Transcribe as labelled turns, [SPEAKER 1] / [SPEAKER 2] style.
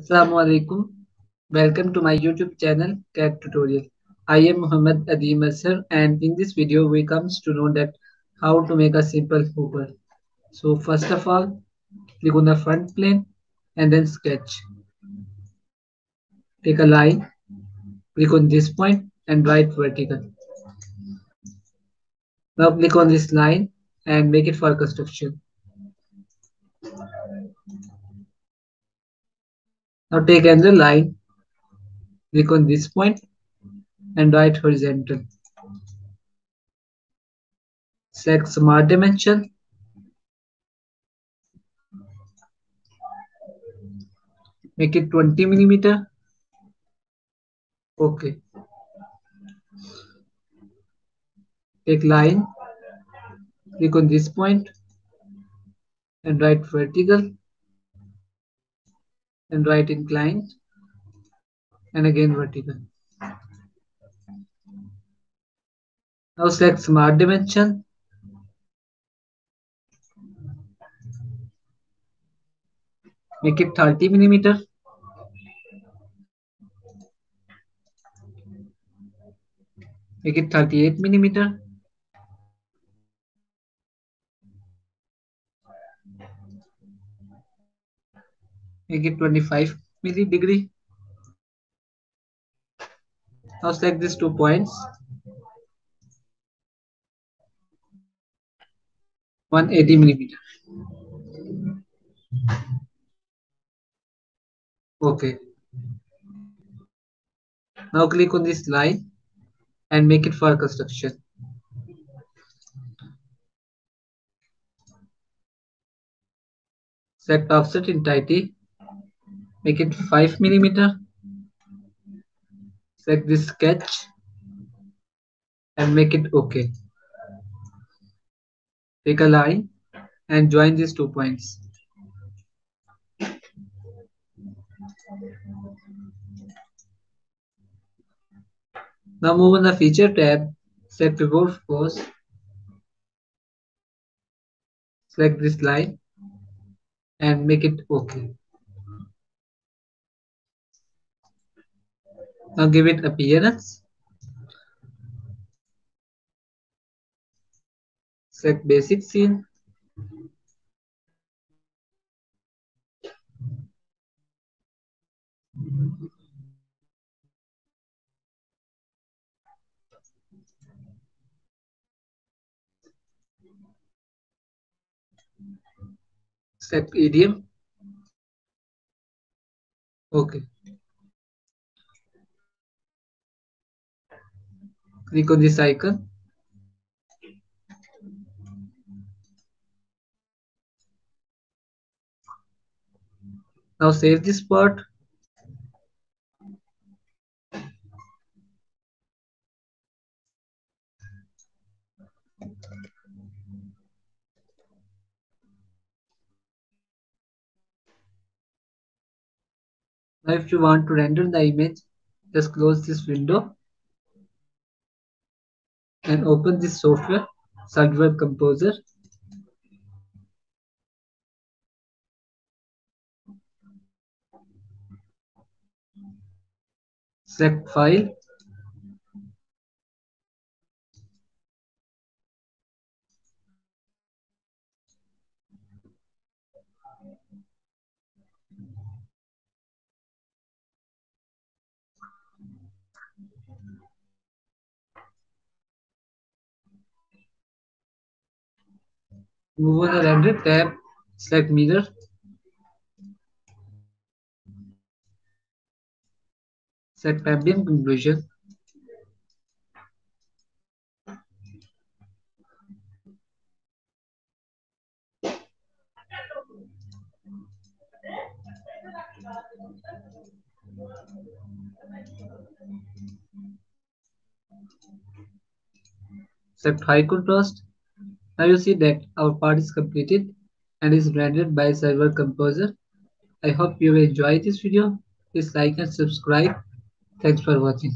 [SPEAKER 1] Assalamu alaikum. Welcome to my YouTube channel CAD tutorial. I am Muhammad Adim Asar and in this video we comes to know that how to make a simple hopper. So first of all click on the front plane and then sketch. Take a line, click on this point and write vertical. Now click on this line and make it for construction. Now take another line, click on this point and write horizontal. Select smart dimension. Make it 20 millimeter. Okay. Take line, click on this point and write vertical and right inclined and again vertical. Now select smart dimension. Make it 30 millimeter. Make it 38 millimeter. Make it 25 milli degree. Now select these two points. 180 millimeter. Okay. Now click on this line and make it for construction. Select offset entities make it 5 millimeter. Select this sketch and make it okay. Take a line and join these two points. Now move on the feature tab. Select revolve boss. Select this line and make it okay Now give it appearance. Select basic scene. Set idiom. Okay. Click on this icon now save this part. Now if you want to render the image just close this window and open this software, SolidWorks Composer. Select file. Move on the render tab, select mirror. Select ambient conclusion. Select high contrast. Now you see that our part is completed and is rendered by SolidWorks Composer. I hope you enjoy this video. Please like and subscribe. Thanks for watching.